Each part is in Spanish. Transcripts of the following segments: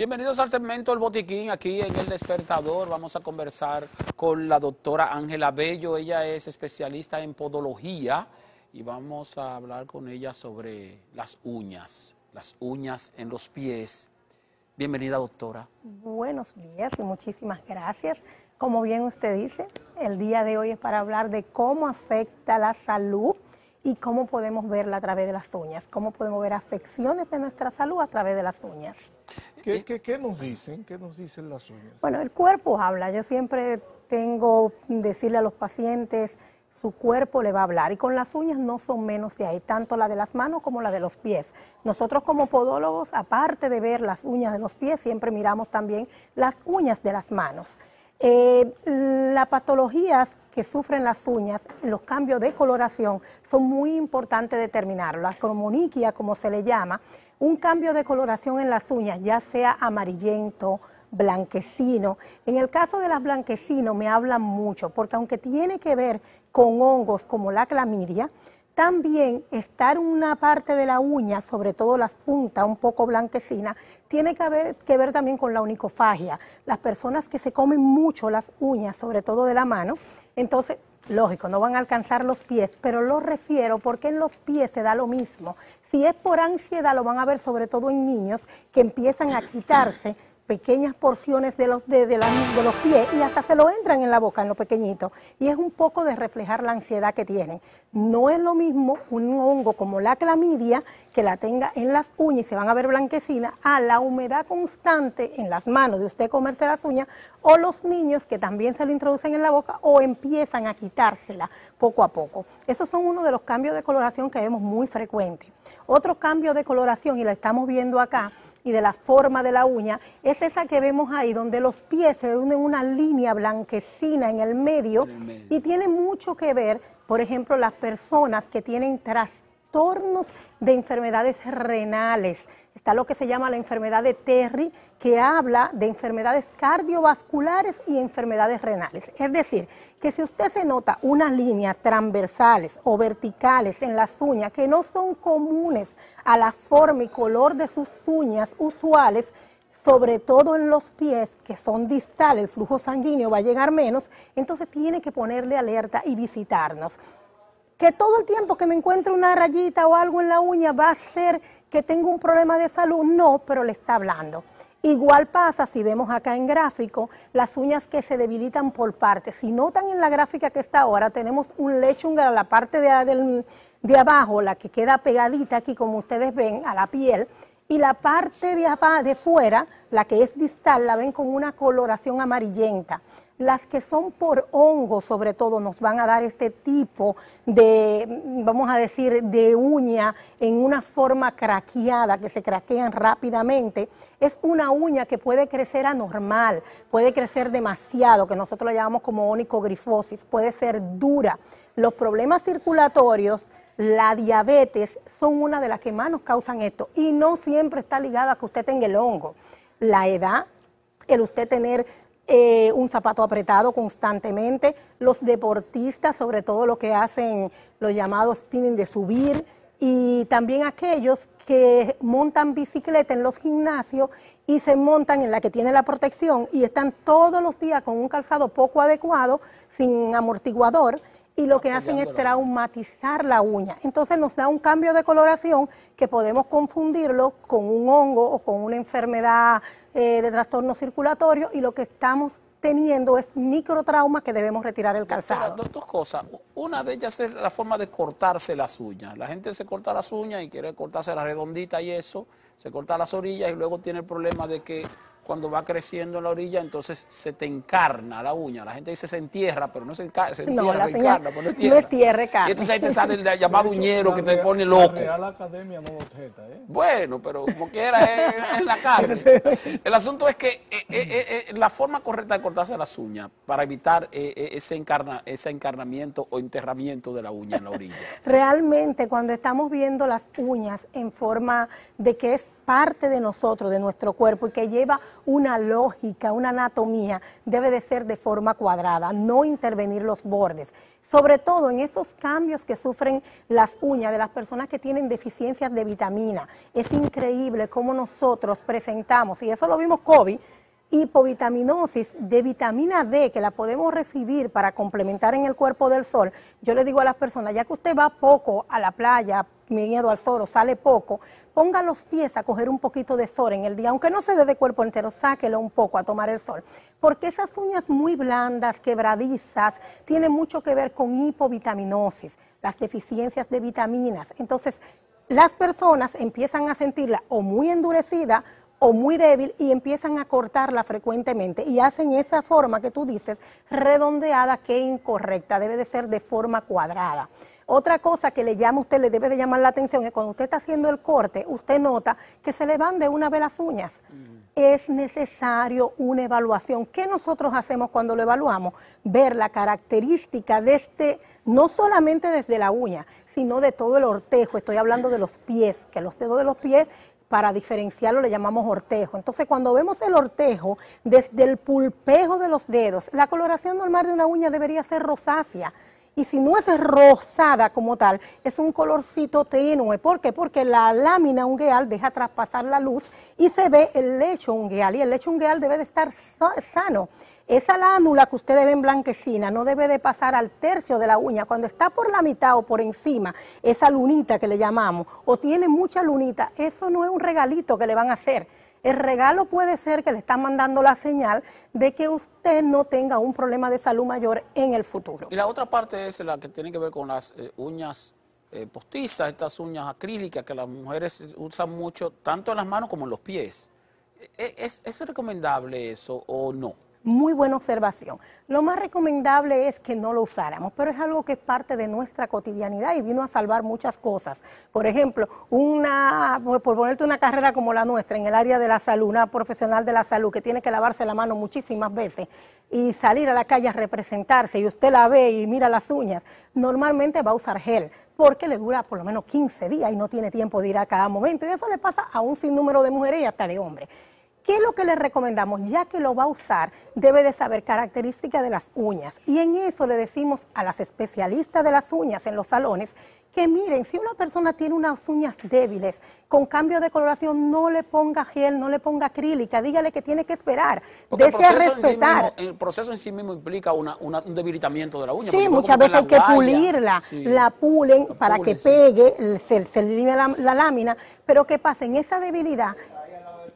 Bienvenidos al segmento El Botiquín, aquí en El Despertador. Vamos a conversar con la doctora Ángela Bello. Ella es especialista en podología y vamos a hablar con ella sobre las uñas, las uñas en los pies. Bienvenida, doctora. Buenos días y muchísimas gracias. Como bien usted dice, el día de hoy es para hablar de cómo afecta la salud y cómo podemos verla a través de las uñas, cómo podemos ver afecciones de nuestra salud a través de las uñas. ¿Qué, nos dicen? ¿Qué nos dicen las uñas? Bueno, el cuerpo habla. Yo siempre tengo decirle a los pacientes, su cuerpo le va a hablar. Y con las uñas no son menos de ahí, tanto la de las manos como la de los pies. Nosotros como podólogos, aparte de ver las uñas de los pies, siempre miramos también las uñas de las manos. Eh, las patologías que sufren las uñas, los cambios de coloración, son muy importantes determinarlo. La cromoniquia, como se le llama, un cambio de coloración en las uñas, ya sea amarillento, blanquecino. En el caso de las blanquecinos me hablan mucho, porque aunque tiene que ver con hongos como la clamidia, también estar una parte de la uña, sobre todo las puntas un poco blanquecinas, tiene que, ver, que ver también con la onicofagia. Las personas que se comen mucho las uñas, sobre todo de la mano, entonces, lógico, no van a alcanzar los pies, pero lo refiero porque en los pies se da lo mismo. Si es por ansiedad, lo van a ver sobre todo en niños que empiezan a quitarse pequeñas porciones de los, de, de, los pies y hasta se lo entran en la boca, en lo pequeñito. Y es un poco de reflejar la ansiedad que tienen. No es lo mismo un hongo como la clamidia, que la tenga en las uñas y se van a ver blanquecinas, a la humedad constante en las manos de usted comerse las uñas, o los niños que también se lo introducen en la boca o empiezan a quitársela poco a poco. Esos son uno de los cambios de coloración que vemos muy frecuentes. Otro cambio de coloración, y lo estamos viendo acá, y de la forma de la uña es esa que vemos ahí, donde los pies se unen una línea blanquecina en el medio, y tiene mucho que ver, por ejemplo, las personas que tienen trastornos de enfermedades renales, Está lo que se llama la enfermedad de Terry, que habla de enfermedades cardiovasculares y enfermedades renales. Es decir, que si usted se nota unas líneas transversales o verticales en las uñas que no son comunes a la forma y color de sus uñas usuales, sobre todo en los pies que son distales, el flujo sanguíneo va a llegar menos, entonces tiene que ponerle alerta y visitarnos que todo el tiempo que me encuentre una rayita o algo en la uña va a ser que tengo un problema de salud. No, pero le está hablando. Igual pasa si vemos acá en gráfico las uñas que se debilitan por partes. Si notan en la gráfica que está ahora, tenemos un lechung a la parte de, de abajo, la que queda pegadita aquí, como ustedes ven, a la piel, y la parte de, de fuera, la que es distal, la ven con una coloración amarillenta. Las que son por hongo, sobre todo, nos van a dar este tipo de, vamos a decir, de uña en una forma craqueada, que se craquean rápidamente. Es una uña que puede crecer anormal, puede crecer demasiado, que nosotros lo llamamos como onicogrifosis, puede ser dura. Los problemas circulatorios, la diabetes, son una de las que más nos causan esto y no siempre está ligada a que usted tenga el hongo. La edad, el usted tener eh, un zapato apretado constantemente, los deportistas, sobre todo lo que hacen los llamados spinning de subir, y también aquellos que montan bicicleta en los gimnasios y se montan en la que tiene la protección y están todos los días con un calzado poco adecuado, sin amortiguador, y lo que hacen es traumatizar la uña. Entonces nos da un cambio de coloración que podemos confundirlo con un hongo o con una enfermedad eh, de trastorno circulatorio y lo que estamos teniendo es microtrauma que debemos retirar el calzado. dos cosas. Una de ellas es la forma de cortarse las uñas. La gente se corta las uñas y quiere cortarse la redondita y eso, se corta las orillas y luego tiene el problema de que cuando va creciendo en la orilla, entonces se te encarna la uña. La gente dice se entierra, pero no se, encarna, se entierra, se encarna, pero no es tierra. No es tierra, Y entonces ahí te sale el llamado uñero que te pone loco. La Real Academia no lo objeta, ¿eh? Bueno, pero como quiera es, es la carne. El asunto es que eh, eh, eh, la forma correcta de cortarse las uñas para evitar ese, encarna, ese encarnamiento o enterramiento de la uña en la orilla. Realmente cuando estamos viendo las uñas en forma de que es parte de nosotros, de nuestro cuerpo y que lleva una lógica, una anatomía, debe de ser de forma cuadrada, no intervenir los bordes. Sobre todo en esos cambios que sufren las uñas de las personas que tienen deficiencias de vitamina. Es increíble cómo nosotros presentamos, y eso lo vimos COVID, hipovitaminosis de vitamina D que la podemos recibir para complementar en el cuerpo del sol, yo le digo a las personas, ya que usted va poco a la playa, miedo al sol o sale poco, ponga los pies a coger un poquito de sol en el día, aunque no se dé de cuerpo entero, sáquelo un poco a tomar el sol, porque esas uñas muy blandas, quebradizas, tienen mucho que ver con hipovitaminosis, las deficiencias de vitaminas. Entonces, las personas empiezan a sentirla o muy endurecida o muy débil y empiezan a cortarla frecuentemente y hacen esa forma que tú dices redondeada que incorrecta, debe de ser de forma cuadrada. Otra cosa que le llama a usted, le debe de llamar la atención es cuando usted está haciendo el corte, usted nota que se le van de una vez las uñas. Es necesario una evaluación. ¿Qué nosotros hacemos cuando lo evaluamos? Ver la característica de este, no solamente desde la uña, sino de todo el ortejo. Estoy hablando de los pies, que los dedos de los pies para diferenciarlo le llamamos ortejo. Entonces, cuando vemos el ortejo, desde el pulpejo de los dedos, la coloración normal de una uña debería ser rosácea. Y si no es rosada como tal, es un colorcito tenue. ¿Por qué? Porque la lámina ungueal deja traspasar la luz y se ve el lecho ungueal. Y el lecho ungueal debe de estar sano. Esa lánula que ustedes ven blanquecina no debe de pasar al tercio de la uña. Cuando está por la mitad o por encima, esa lunita que le llamamos, o tiene mucha lunita, eso no es un regalito que le van a hacer. El regalo puede ser que le están mandando la señal de que usted no tenga un problema de salud mayor en el futuro. Y la otra parte es la que tiene que ver con las eh, uñas eh, postizas, estas uñas acrílicas que las mujeres usan mucho, tanto en las manos como en los pies. ¿E-, ¿Es, es recomendable eso o no? Muy buena observación. Lo más recomendable es que no lo usáramos, pero es algo que es parte de nuestra cotidianidad y vino a salvar muchas cosas. Por ejemplo, una, por ponerte una carrera como la nuestra en el área de la salud, una profesional de la salud que tiene que lavarse la mano muchísimas veces y salir a la calle a representarse y usted la ve y mira las uñas, normalmente va a usar gel porque le dura por lo menos 15 días y no tiene tiempo de ir a cada momento. Y eso le pasa a un sinnúmero de mujeres y hasta de hombres. ¿Qué es lo que le recomendamos? Ya que lo va a usar, debe de saber características de las uñas. Y en eso le decimos a las especialistas de las uñas en los salones que miren, si una persona tiene unas uñas débiles, con cambio de coloración, no le ponga gel, no le ponga acrílica, dígale que tiene que esperar, desea respetar. el proceso en sí mismo implica un debilitamiento de la uña. Sí, muchas veces hay que pulirla, la pulen para que pegue, se, se elimina la, la lámina, pero ¿qué pasa? En esa debilidad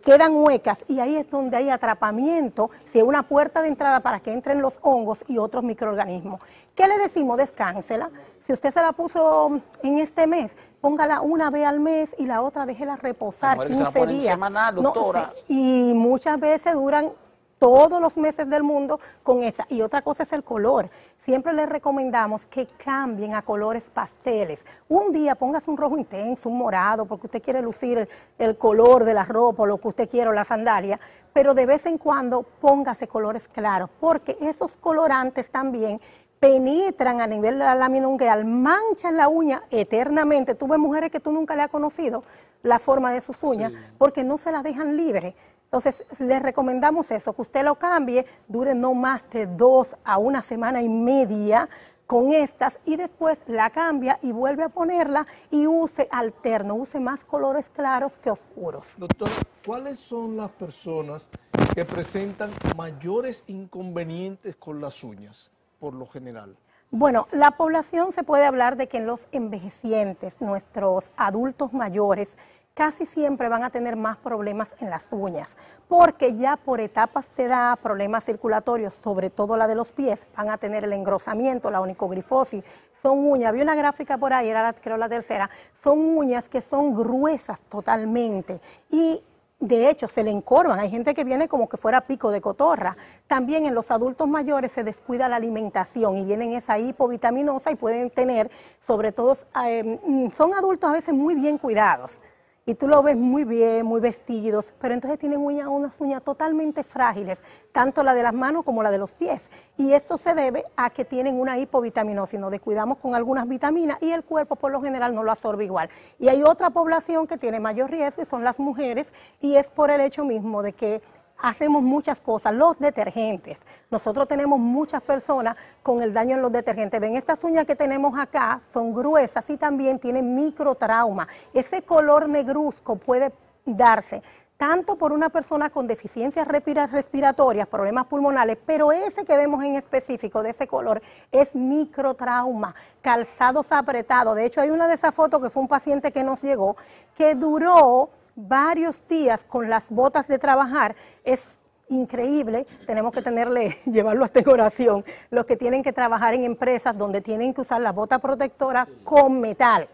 quedan huecas y ahí es donde hay atrapamiento, si es una puerta de entrada para que entren los hongos y otros microorganismos. ¿Qué le decimos? Descánsela. Si usted se la puso en este mes, póngala una vez al mes y la otra déjela reposar 15 días. Semanal, doctora. y muchas veces duran todos los meses del mundo con esta. Y otra cosa es el color. Siempre les recomendamos que cambien a colores pasteles. Un día póngase un rojo intenso, un morado, porque usted quiere lucir el, color de la ropa o lo que usted quiera o la sandalia, pero de vez en cuando póngase colores claros, porque esos colorantes también penetran a nivel de la lámina ungueal, manchan la uña eternamente. Tuve mujeres que tú nunca le has conocido la forma de sus uñas porque no se las dejan libres. Entonces, les recomendamos eso, que usted lo cambie, dure no más de dos a una semana y media con estas y después la cambia y vuelve a ponerla y use alterno, use más colores claros que oscuros. Doctor, ¿cuáles son las personas que presentan mayores inconvenientes con las uñas, por lo general? Bueno, la población se puede hablar de que en los envejecientes, nuestros adultos mayores, casi siempre van a tener más problemas en las uñas, porque ya por etapas de edad, problemas circulatorios, sobre todo la de los pies, van a tener el engrosamiento, la onicogrifosis, son uñas, vi una gráfica por ahí, era la, creo la tercera, son uñas que son gruesas totalmente y de hecho, se le encorvan. Hay gente que viene como que fuera pico de cotorra. También en los adultos mayores se descuida la alimentación y vienen esa hipovitaminosa y pueden tener, sobre todo, eh, son adultos a veces muy bien cuidados y tú lo ves muy bien, muy vestidos, pero entonces tienen uñas, unas uñas totalmente frágiles, tanto la de las manos como la de los pies. Y esto se debe a que tienen una hipovitaminosis, nos descuidamos con algunas vitaminas y el cuerpo por lo general no lo absorbe igual. Y hay otra población que tiene mayor riesgo y son las mujeres y es por el hecho mismo de que hacemos muchas cosas, los detergentes. Nosotros tenemos muchas personas con el daño en los detergentes. Ven, estas uñas que tenemos acá son gruesas y también tienen microtrauma. Ese color negruzco puede darse tanto por una persona con deficiencias respiratorias, problemas pulmonales, pero ese que vemos en específico de ese color es microtrauma, calzados apretados. De hecho, hay una de esas fotos que fue un paciente que nos llegó que duró varios días con las botas de trabajar. Es increíble, tenemos que tenerle, llevarlo a esta oración, los que tienen que trabajar en empresas donde tienen que usar la bota protectora con metal.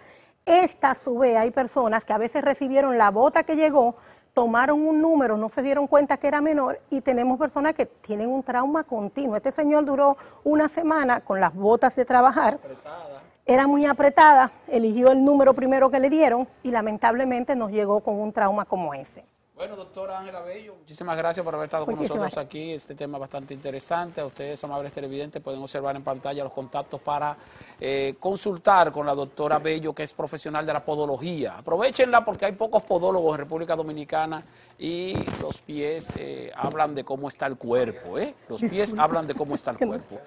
Esta a su vez hay personas que a veces recibieron la bota que llegó, tomaron un número, no se dieron cuenta que era menor y tenemos personas que tienen un trauma continuo. Este señor duró una semana con las botas de trabajar era muy apretada, eligió el número primero que le dieron y lamentablemente nos llegó con un trauma como ese. Bueno, doctora Ángela Bello, muchísimas gracias por haber estado con nosotros aquí. Este tema bastante interesante. A ustedes, amables televidentes, pueden observar en pantalla los contactos para eh, consultar con la doctora Bello, que es profesional de la podología. Aprovechenla porque hay pocos podólogos en República Dominicana y los pies eh, hablan de cómo está el cuerpo. ¿eh? Los pies hablan de cómo está el cuerpo.